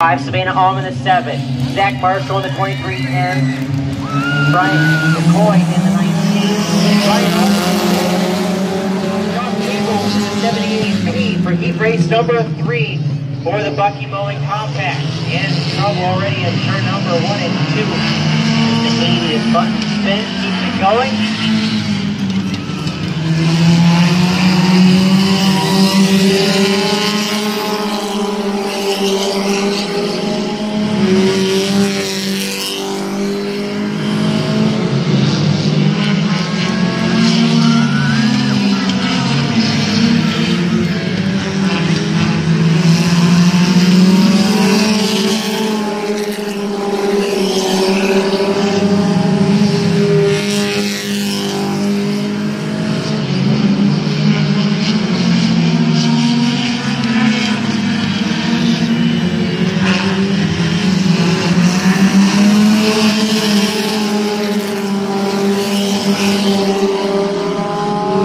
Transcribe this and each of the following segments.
Five, Savannah Allman the seven. Zach Marshall in the 23 10. Brian McCoy in the 19. Brian John in the 78 8 for heat race number three for the Bucky Mowing Compact. And trouble already in turn number one and two. The 80th button spin, keeps it going.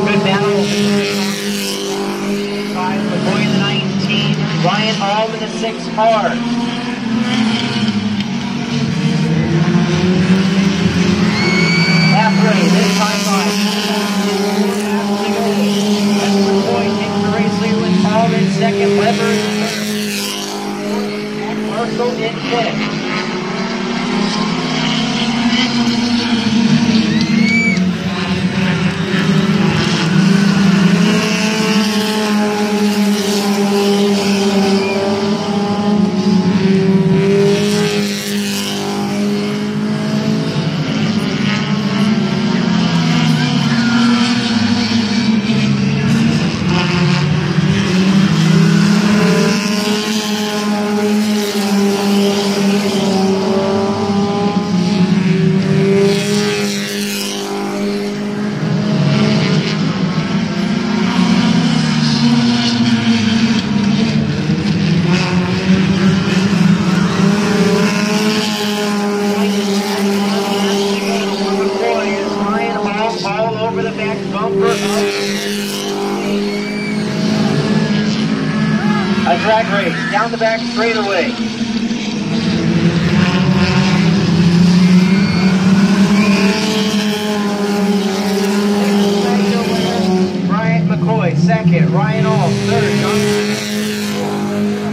Good battle. Five, McCoy in the 19. Ryan Allman the six hard. Halfway, this time by. McCoy takes the race lead with Allman second, Weber in third. Marshall in fifth. drag race, down the back straightaway. Brian McCoy, second. Ryan All, third. Johnson.